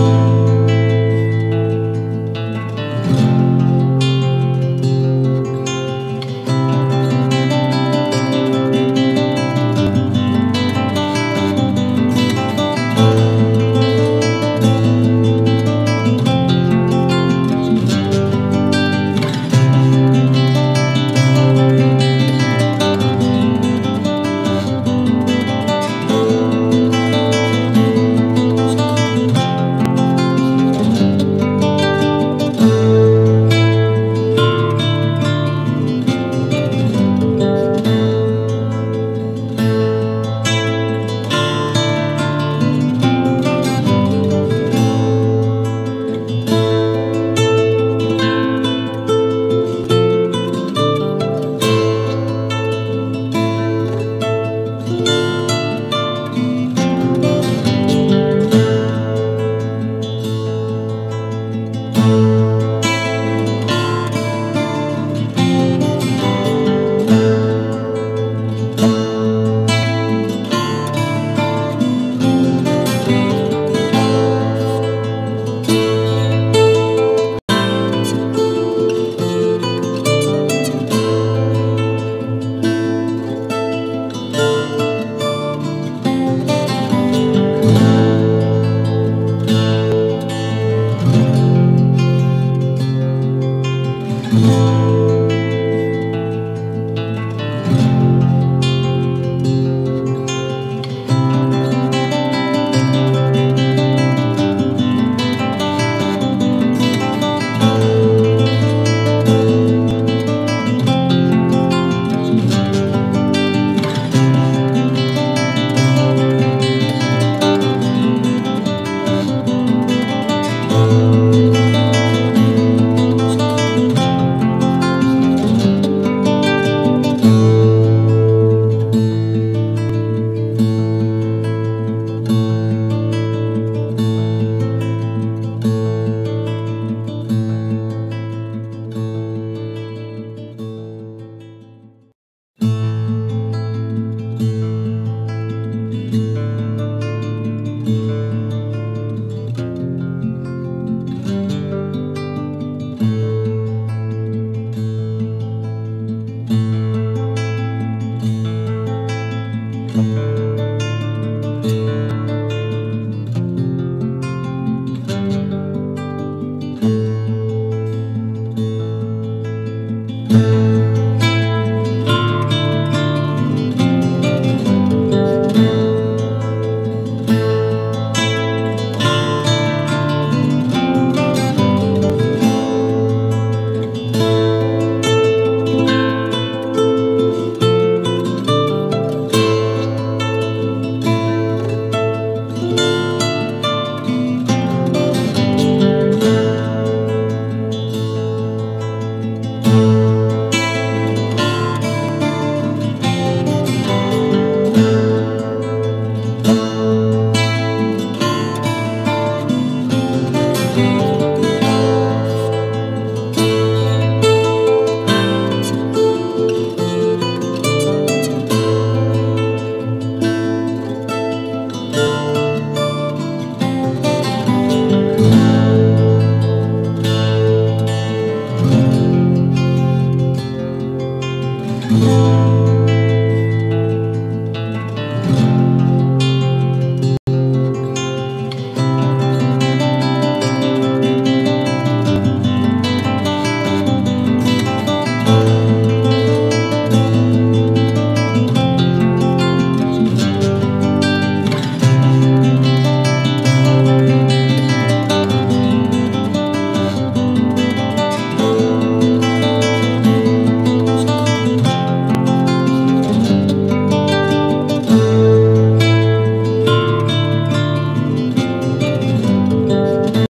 Música